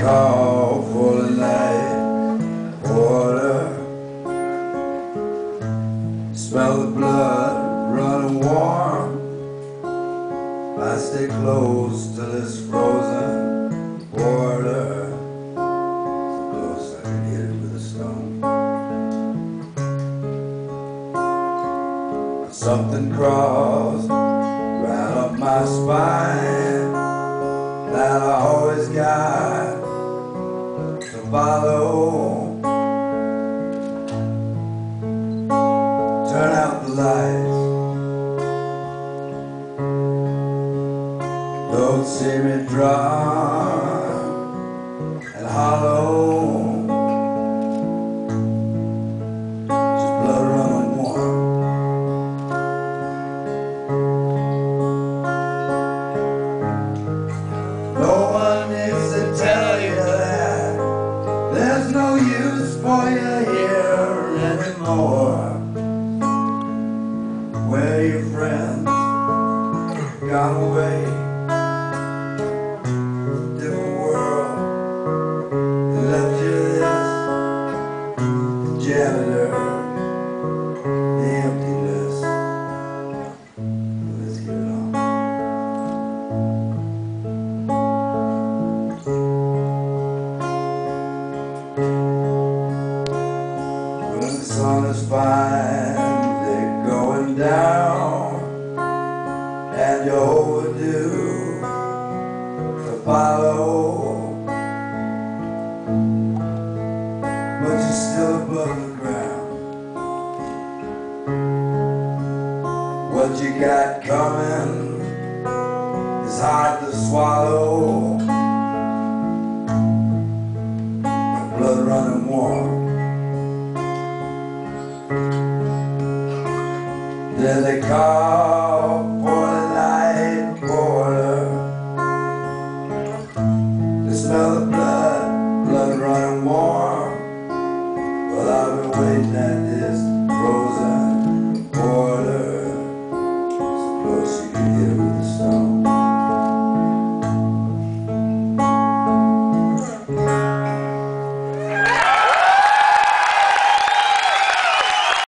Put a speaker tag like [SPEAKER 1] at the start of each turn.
[SPEAKER 1] call for the night water. Smell the blood running warm. I stay close to this frozen water. So close I can hit it with a stone. Something crawls right up my spine that I always got follow. Turn out the lights. Don't see me dry and hollow. No one needs to tell anymore. Where your friends gone away, different world, left you this janitor, When the sun is finally going down and you're overdue to follow, but you're still above the ground. What you got coming is hard to swallow. Then they call